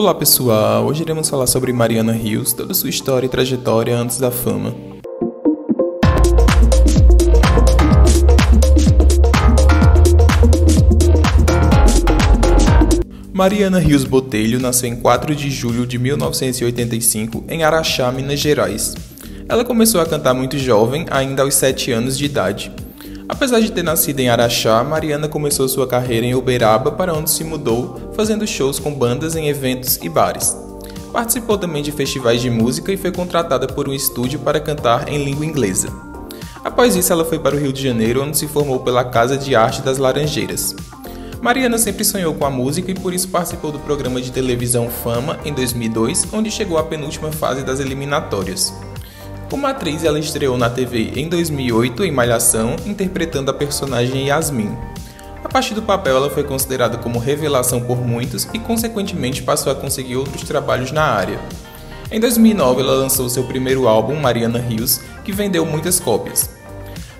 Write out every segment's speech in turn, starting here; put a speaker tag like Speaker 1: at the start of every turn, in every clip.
Speaker 1: Olá pessoal, hoje iremos falar sobre Mariana Rios, toda sua história e trajetória antes da fama. Mariana Rios Botelho nasceu em 4 de julho de 1985 em Araxá, Minas Gerais. Ela começou a cantar muito jovem, ainda aos 7 anos de idade. Apesar de ter nascido em Araxá, Mariana começou sua carreira em Uberaba, para onde se mudou, fazendo shows com bandas em eventos e bares. Participou também de festivais de música e foi contratada por um estúdio para cantar em língua inglesa. Após isso, ela foi para o Rio de Janeiro, onde se formou pela Casa de Arte das Laranjeiras. Mariana sempre sonhou com a música e por isso participou do programa de televisão Fama em 2002, onde chegou à penúltima fase das eliminatórias. Como atriz, ela estreou na TV em 2008 em Malhação, interpretando a personagem Yasmin. A partir do papel, ela foi considerada como revelação por muitos e, consequentemente, passou a conseguir outros trabalhos na área. Em 2009, ela lançou seu primeiro álbum, Mariana Rios, que vendeu muitas cópias.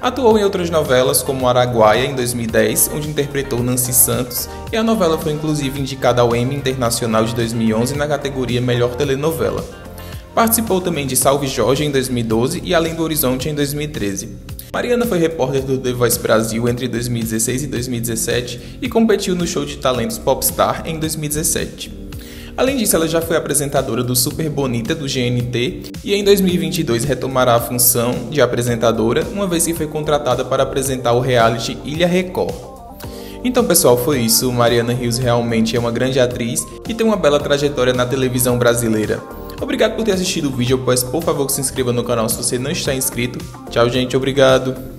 Speaker 1: Atuou em outras novelas, como Araguaia, em 2010, onde interpretou Nancy Santos, e a novela foi inclusive indicada ao Emmy Internacional de 2011 na categoria Melhor Telenovela. Participou também de Salve Jorge em 2012 e Além do Horizonte em 2013. Mariana foi repórter do The Voice Brasil entre 2016 e 2017 e competiu no show de talentos Popstar em 2017. Além disso, ela já foi apresentadora do Super Bonita do GNT e em 2022 retomará a função de apresentadora, uma vez que foi contratada para apresentar o reality Ilha Record. Então, pessoal, foi isso. Mariana Rios realmente é uma grande atriz e tem uma bela trajetória na televisão brasileira. Obrigado por ter assistido o vídeo, pois por favor se inscreva no canal se você não está inscrito. Tchau, gente, obrigado.